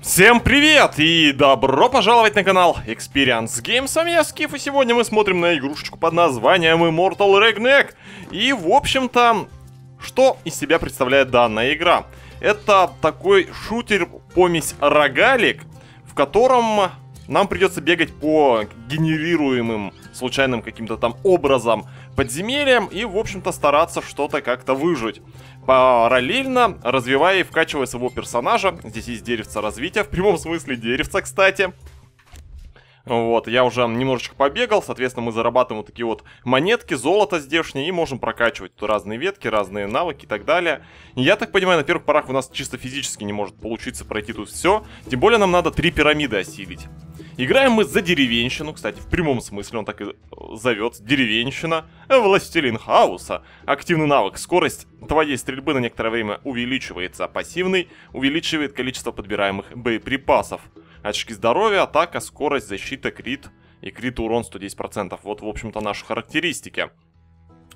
Всем привет и добро пожаловать на канал Experience Games. С вами я, Скиф, и сегодня мы смотрим на игрушечку под названием Immortal Regneck. И, в общем-то, что из себя представляет данная игра? Это такой шутер-помесь рогалик, в котором нам придется бегать по генерируемым случайным каким-то там образом подземельям и, в общем-то, стараться что-то как-то выжить параллельно развивая и вкачивая своего персонажа. Здесь есть деревца развития, в прямом смысле деревца, кстати. Вот, я уже немножечко побегал, соответственно, мы зарабатываем вот такие вот монетки, золото здешнее, и можем прокачивать тут разные ветки, разные навыки и так далее. Я так понимаю, на первых порах у нас чисто физически не может получиться пройти тут все, тем более нам надо три пирамиды осилить. Играем мы за деревенщину, кстати, в прямом смысле он так и зовется, деревенщина, властелин хаоса. Активный навык, скорость твоей стрельбы на некоторое время увеличивается, а пассивный увеличивает количество подбираемых боеприпасов. Очки здоровья, атака, скорость, защита, крит и крит урон 110%. Вот, в общем-то, наши характеристики.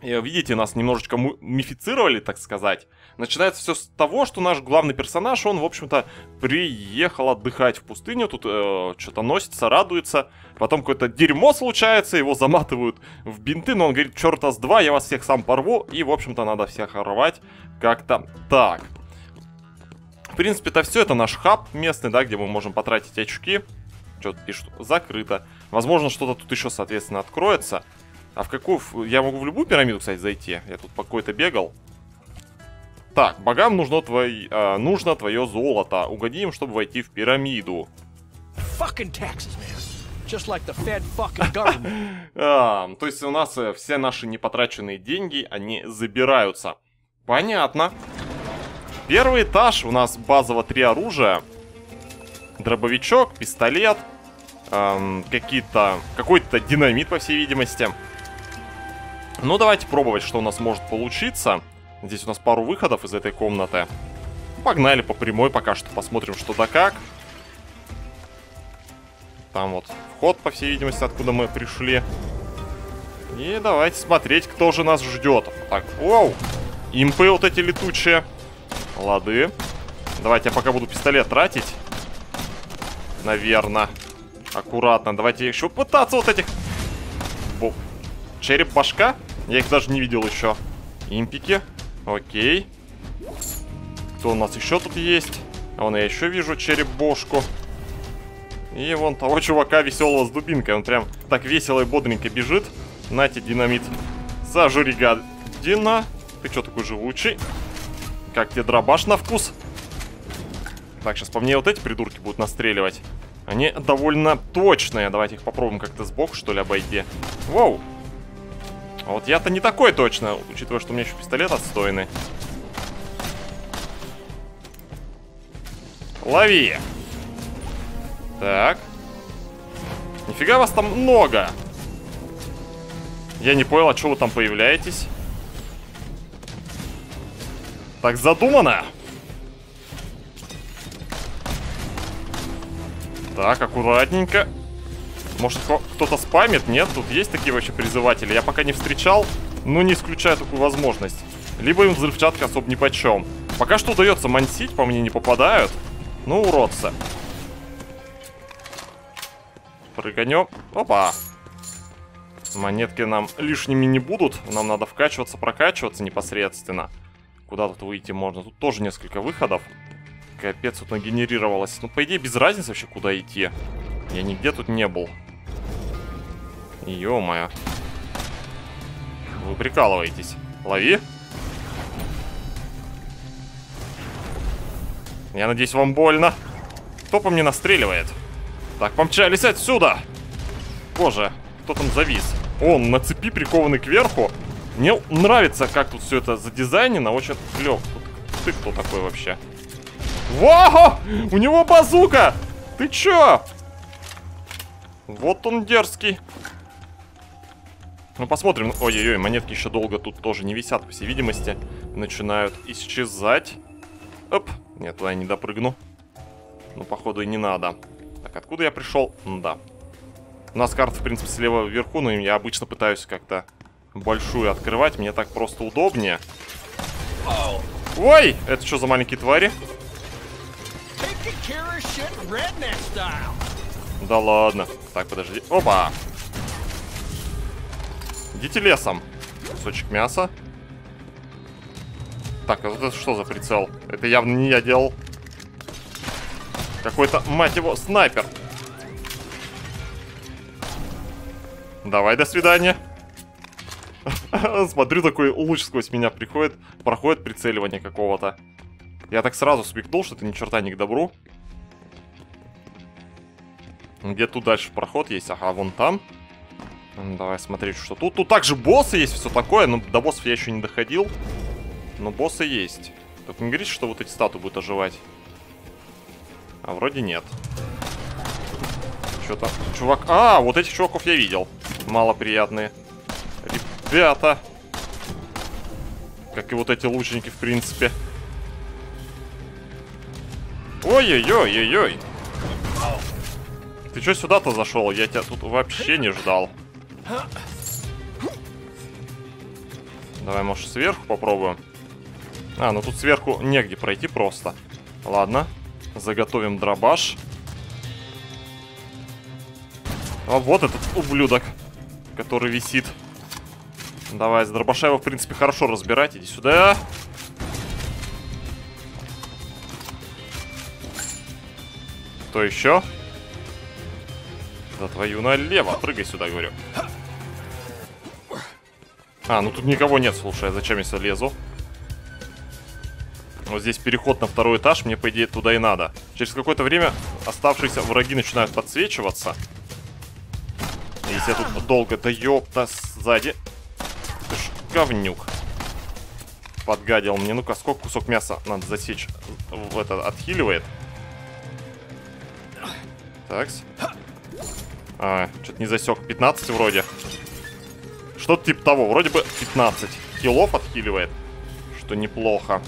И, видите, нас немножечко мифицировали, так сказать. Начинается все с того, что наш главный персонаж, он, в общем-то, приехал отдыхать в пустыню, тут э, что-то носится, радуется. Потом какое-то дерьмо случается, его заматывают в бинты, но он говорит, черта с два, я вас всех сам порву. И, в общем-то, надо всех рвать как-то так. В принципе, это все, это наш хаб местный, да, где мы можем потратить очки. Что-то пишут, закрыто. Возможно, что-то тут еще, соответственно, откроется. А в какую... Я могу в любую пирамиду, кстати, зайти. Я тут по какой-то бегал. Так, богам нужно, твой, э, нужно твое золото. Угоди им, чтобы войти в пирамиду. а, то есть у нас э, все наши непотраченные деньги, они забираются. Понятно. Первый этаж, у нас базово три оружия. Дробовичок, пистолет, эм, какие-то... Какой-то динамит, по всей видимости. Ну, давайте пробовать, что у нас может получиться. Здесь у нас пару выходов из этой комнаты. Погнали по прямой пока что, посмотрим, что да как. Там вот вход, по всей видимости, откуда мы пришли. И давайте смотреть, кто же нас ждет. Так, оу! Импы вот эти летучие. Лады. Давайте я пока буду пистолет тратить. Наверное. Аккуратно. Давайте еще пытаться вот этих... Череп башка? Я их даже не видел еще. Импики. Окей. Кто у нас еще тут есть? А вон я еще вижу череп-бошку. И вон того чувака веселого с дубинкой. Он прям так весело и бодренько бежит. Нате, динамит. Сожри, гадина. Ты что такой живучий? Как тебе дробаш на вкус? Так, сейчас по мне вот эти придурки будут настреливать. Они довольно точные. Давайте их попробуем как-то сбоку, что ли, обойти. Воу. А вот я-то не такой точно, учитывая, что у меня еще пистолет отстойный. Лови. Так. Нифига вас там много. Я не понял, а что вы там появляетесь? Так задумано. Так, аккуратненько. Может, кто-то спамит? Нет, тут есть такие вообще призыватели. Я пока не встречал, но не исключаю такую возможность. Либо им взрывчатка особо ни почем. Пока что удается мансить, по мне не попадают. Ну, уродцы. Прыганем. Опа. Монетки нам лишними не будут. Нам надо вкачиваться, прокачиваться непосредственно. Куда тут выйти можно? Тут тоже несколько выходов. Капец, тут нагенерировалось. Ну, по идее, без разницы вообще, куда идти. Я нигде тут не был. Ё-моё. Вы прикалываетесь. Лови. Я надеюсь, вам больно. Кто по мне настреливает? Так, помчались отсюда. Боже, кто там завис? Он на цепи прикованный кверху. Мне нравится, как тут все это задизайнено. Очень клёв. Ты кто такой вообще? Во! У него базука! Ты чё? Вот он дерзкий. Ну, посмотрим. Ой-ой-ой, монетки еще долго тут тоже не висят, по всей видимости. Начинают исчезать. Оп. Нет, туда я не допрыгну. Ну, походу, и не надо. Так, откуда я пришел? Да. У нас карта, в принципе, слева вверху, но я обычно пытаюсь как-то большую открывать. Мне так просто удобнее. Ой! Это что за маленькие твари? Да ладно. Так, подожди. Опа! Идите лесом. Кусочек мяса. Так, а вот это что за прицел? Это явно не я делал. Какой-то, мать его, снайпер. Давай, до свидания. Смотрю, такой луч сквозь меня приходит, проходит прицеливание какого-то. Я так сразу смекнул, что это ни черта не к добру. Где тут дальше проход есть? Ага, вон там. Давай смотреть, что тут. Тут также боссы есть, все такое. Но до боссов я еще не доходил. Но боссы есть. Только не говорите, что вот эти статуи будут оживать. А вроде нет. Что-то... Чувак... А, вот этих чуваков я видел. Малоприятные. Ребята. Как и вот эти лучники, в принципе. Ой-ой-ой-ой-ой. Ты что сюда-то зашел? Я тебя тут вообще не ждал. Давай, может, сверху попробуем. А, ну тут сверху негде пройти просто. Ладно. Заготовим дробаш. А вот этот ублюдок, который висит. Давай, с дробаша его, в принципе, хорошо разбирать. Иди сюда. Кто еще? Да твою налево. Прыгай сюда, говорю. А, ну тут никого нет, слушай. А зачем я сюда лезу? Вот здесь переход на второй этаж. Мне, по идее, туда и надо. Через какое-то время оставшиеся враги начинают подсвечиваться. Если я тут долго... Да ёпта, сзади. Ты ж говнюк. Подгадил мне. Ну-ка, сколько кусок мяса надо засечь? В это отхиливает. Такс. А, что-то не засек. 15 вроде. Что-то типа того. Вроде бы 15 килов отхиливает. Что неплохо.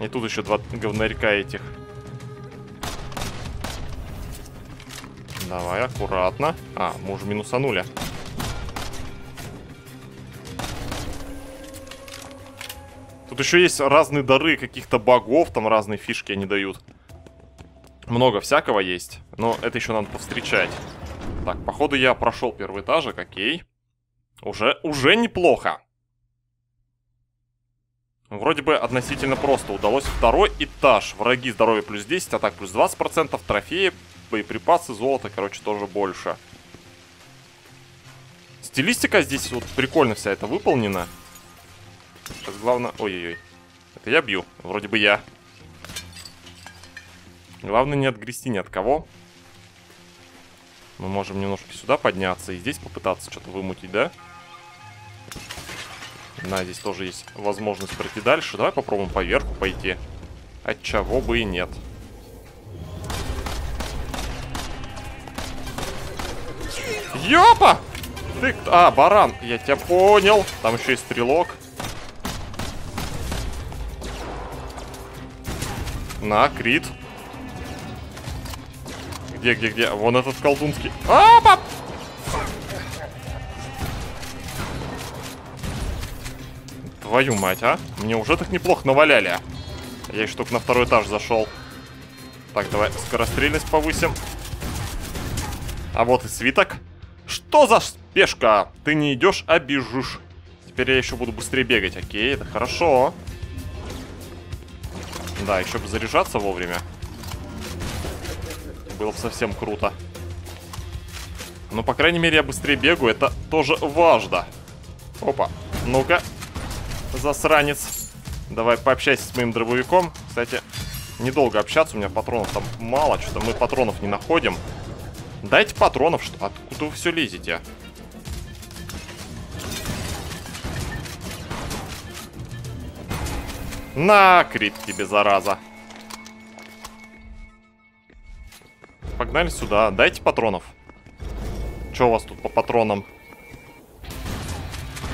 И тут еще два говнарика этих. Давай, аккуратно. А, мы уже минусанули. Тут еще есть разные дары каких-то богов, там разные фишки они дают. Много всякого есть, но это еще надо повстречать. Так, походу я прошел первый этажик, окей. Уже, уже неплохо. Вроде бы относительно просто удалось второй этаж. Враги здоровье плюс 10, атак плюс 20%, трофеи, боеприпасы, золото, короче, тоже больше. Стилистика здесь вот прикольно вся это выполнена. Сейчас главное... Ой-ой-ой. Это я бью. Вроде бы я. Главное не отгрести ни от кого. Мы можем немножко сюда подняться и здесь попытаться что-то вымутить, да? Да, здесь тоже есть возможность пройти дальше. Давай попробуем поверху пойти. От чего бы и нет. Ёпа! Ты... А, баран. Я тебя понял. Там еще и стрелок. На, крит. Где, где, где? Вон этот колдунский. Опа! Твою мать, а? Мне уже так неплохо наваляли. Я еще только на второй этаж зашел. Так, давай скорострельность повысим. А вот и свиток. Что за спешка? Ты не идешь, а бежишь. Теперь я еще буду быстрее бегать. Окей, это хорошо. Да, еще бы заряжаться вовремя. Было бы совсем круто. Но, по крайней мере, я быстрее бегаю. Это тоже важно. Опа. Ну-ка. Засранец. Давай пообщайся с моим дробовиком. Кстати, недолго общаться. У меня патронов там мало. Что-то мы патронов не находим. Дайте патронов. Что? Откуда вы все лезете? На, крит тебе, зараза. Погнали сюда. Дайте патронов. Что у вас тут по патронам?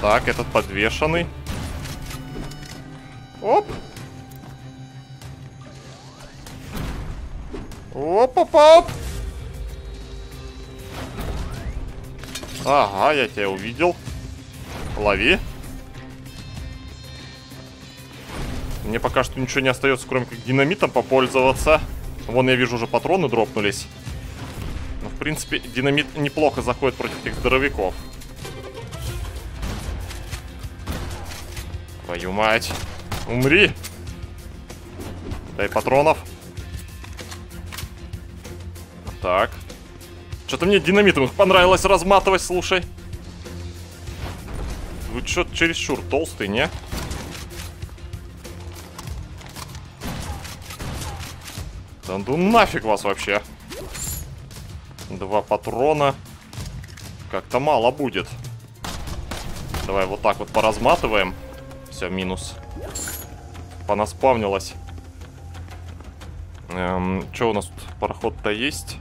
Так, этот подвешенный. Оп. Оп-оп-оп. Ага, я тебя увидел. Лови. Мне пока что ничего не остается, кроме как динамитом попользоваться. Вон я вижу, уже патроны дропнулись. Но, в принципе, динамит неплохо заходит против этих здоровяков. Твою мать. Умри. Дай патронов. Так. Что-то мне динамитом их понравилось разматывать, слушай. Вы что чересчур толстый, не? Да ну нафиг вас вообще. Два патрона. Как-то мало будет. Давай вот так вот поразматываем. Все, минус. Понаспавнилось. Эм, что у нас тут? Пароход-то есть.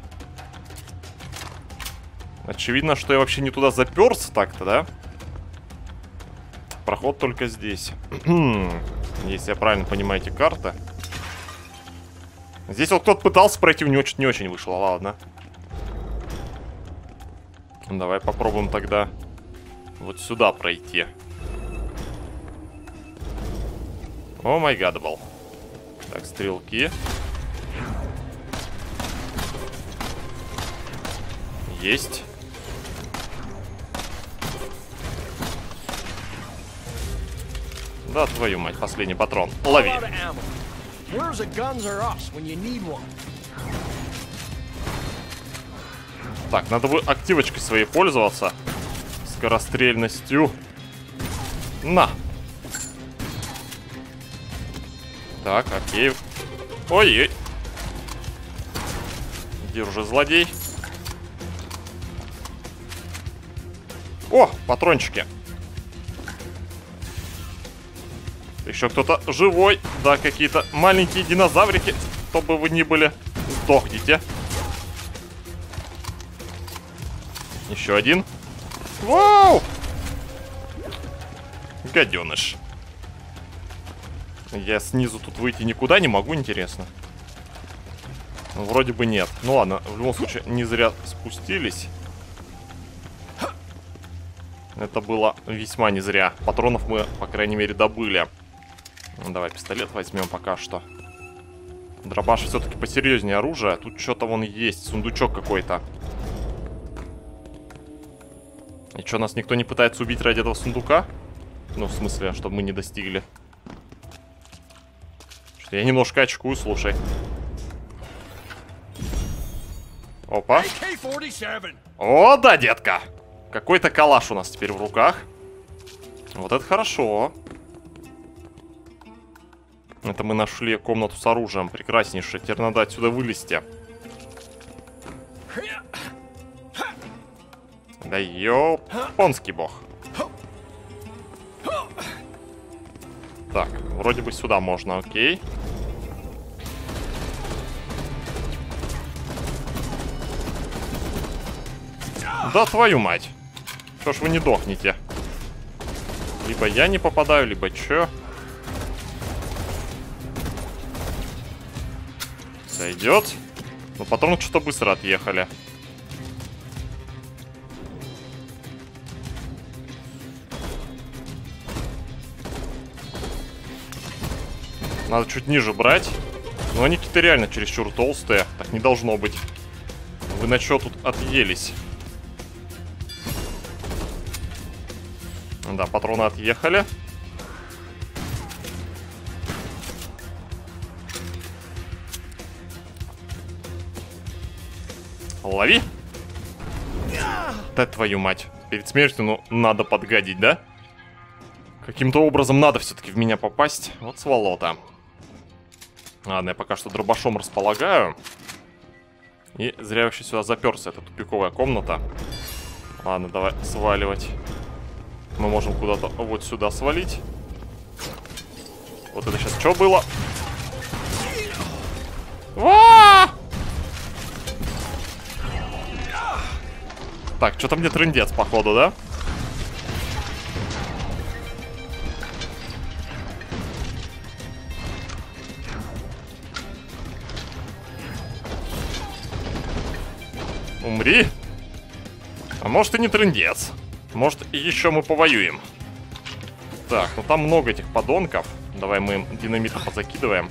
Очевидно, что я вообще не туда заперся так-то, да? Проход только здесь. Если я правильно понимаю эти карты. Здесь вот кто-то пытался пройти, у него что-то не очень вышло. Ладно. Давай попробуем тогда вот сюда пройти. Oh my god, бл. Так, стрелки. Есть. Да, твою мать, последний патрон. Лови. Так, надо бы активочкой своей пользоваться. Скорострельностью. На. Так, окей. Ой-ой. Где злодей? О, патрончики. Еще кто-то живой. Да, какие-то маленькие динозаврики. Кто бы вы ни были, сдохните. Еще один. Вау! Гаденыш. Я снизу тут выйти никуда не могу, интересно. Ну, вроде бы нет. Ну ладно, в любом случае, не зря спустились. Это было весьма не зря. Патронов мы, по крайней мере, добыли. Ну, давай пистолет возьмем пока что. Дробаш все-таки посерьезнее оружие. Тут что-то вон есть, сундучок какой-то. И что, нас никто не пытается убить ради этого сундука? Ну, в смысле, чтобы мы не достигли. Я немножко очкую, слушай. Опа. О, да, детка. Какой-то калаш у нас теперь в руках. Вот это хорошо. Это мы нашли комнату с оружием. Прекраснейшее. Теперь надо отсюда вылезти. Да ёпонский бог. Так, вроде бы сюда можно, окей. Да твою мать. Что ж вы не дохнете? Либо я не попадаю, либо чё. Сойдет. Но патроны что-то быстро отъехали. Надо чуть ниже брать. Но они какие-то реально чересчур толстые. Так не должно быть. Вы на что тут отъелись? Да, патроны отъехали. Лови. Да твою мать. Перед смертью, ну, надо подгадить, да? Каким-то образом надо все-таки в меня попасть. Вот сволота. Ладно, я пока что дробашом располагаю. И зря вообще сюда заперся. Это тупиковая комната. Ладно, давай сваливать. Мы можем куда-то вот сюда свалить. Вот это сейчас что было? А! Так, что-то мне трендец, походу, да? Умри. А может и не трендец. Может, еще мы повоюем. Так, ну там много этих подонков. Давай мы им динамита позакидываем.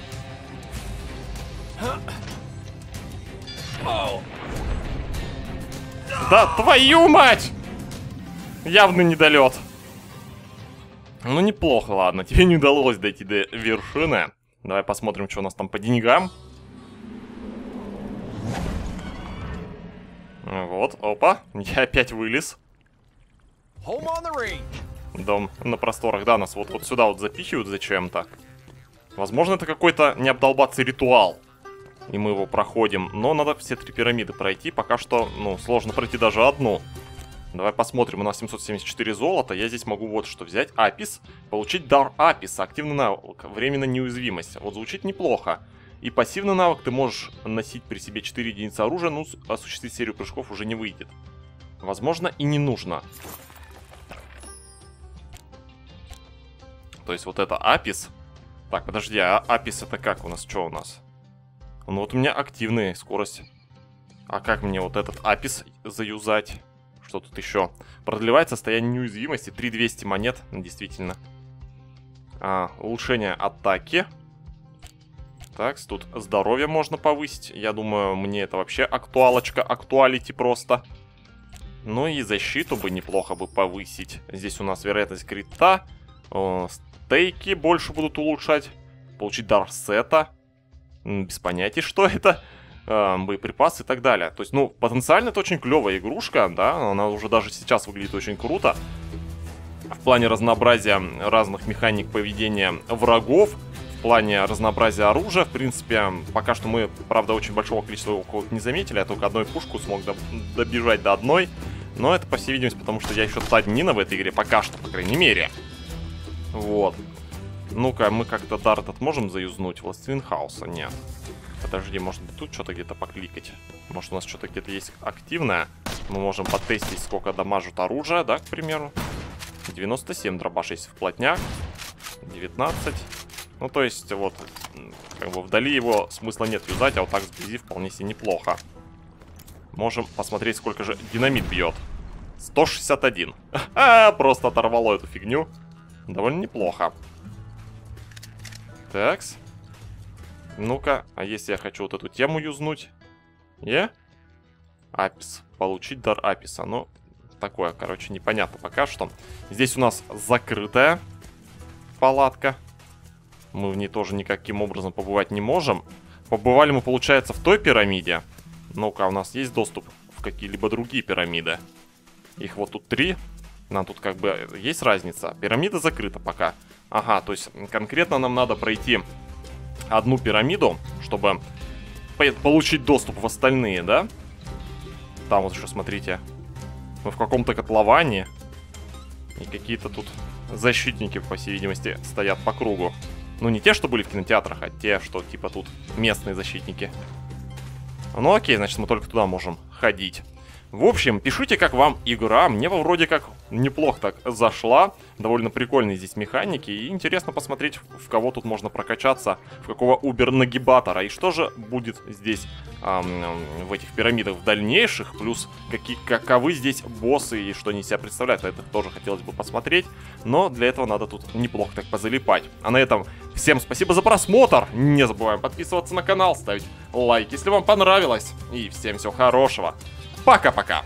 Да твою мать! Явный недолет. Ну, неплохо, ладно. Тебе не удалось дойти до вершины. Давай посмотрим, что у нас там по деньгам. Вот, опа. Я опять вылез. Дом на просторах, да, нас вот, вот сюда вот запихивают зачем-то. Возможно, это какой-то не обдолбаться ритуал. И мы его проходим. Но надо все три пирамиды пройти. Пока что, ну, сложно пройти даже одну. Давай посмотрим. У нас 774 золота. Я здесь могу вот что взять. Апис. Получить дар Аписа. Активный навык. Временная неуязвимость. Вот звучит неплохо. И пассивный навык ты можешь носить при себе 4 единицы оружия, но осуществить серию прыжков уже не выйдет. Возможно, и не нужно. То есть вот это Апис. Так, подожди, а Апис это как у нас? Что у нас? Ну вот у меня активная скорость. А как мне вот этот Апис заюзать? Что тут еще? Продлевает состояние неуязвимости. 3200 монет, действительно. А, улучшение атаки. Так, тут здоровье можно повысить. Я думаю, мне это вообще актуалочка, актуалити просто. Ну и защиту бы неплохо бы повысить. Здесь у нас вероятность крита. Стейки больше будут улучшать. Получить дар сета. Без понятия, что это. Э, боеприпасы и так далее. То есть, ну, потенциально это очень клевая игрушка, да, она уже даже сейчас выглядит очень круто. В плане разнообразия разных механик поведения врагов, в плане разнообразия оружия, в принципе, пока что мы, правда, очень большого количества его не заметили, я только одной пушку смог добежать до одной. Но это, по всей видимости, потому что я еще таднина в этой игре, пока что, по крайней мере. Вот. Ну-ка, мы как-то дар этот можем заюзнуть? Властелин хаоса? Нет. Подожди, может быть тут что-то где-то покликать? Может у нас что-то где-то есть активное? Мы можем потестить, сколько дамажит оружие, да, к примеру? 97 дробаш есть в плотняк. 19. Ну, то есть, вот, как бы вдали его смысла нет юзать, а вот так сблизи вполне себе неплохо. Можем посмотреть, сколько же динамит бьет. 161. А, просто оторвало эту фигню. Довольно неплохо. Такс. Ну-ка, а если я хочу вот эту тему юзнуть? Е? Апис. Получить дар Аписа. Ну, такое, короче, непонятно пока что. Здесь у нас закрытая палатка. Мы в ней тоже никаким образом побывать не можем. Побывали мы, получается, в той пирамиде. Ну-ка, у нас есть доступ в какие-либо другие пирамиды. Их вот тут три. Нам тут как бы есть разница. Пирамида закрыта пока. Ага, то есть конкретно нам надо пройти одну пирамиду, чтобы получить доступ в остальные, да? Там вот еще, смотрите. Мы в каком-то котловании. И какие-то тут защитники, по всей видимости, стоят по кругу. Ну, не те, что были в кинотеатрах, а те, что, типа, тут местные защитники. Ну, окей, значит, мы только туда можем ходить. В общем, пишите, как вам игра. Мне вроде как неплохо так зашла. Довольно прикольные здесь механики. И интересно посмотреть, в кого тут можно прокачаться. В какого убер-нагибатора. И что же будет здесь эм, в этих пирамидах в дальнейших. Плюс какие, каковы здесь боссы и что они себя представляют. Это тоже хотелось бы посмотреть. Но для этого надо тут неплохо так позалипать. А на этом всем спасибо за просмотр. Не забываем подписываться на канал, ставить лайк, если вам понравилось. И всем всего хорошего. Пока-пока.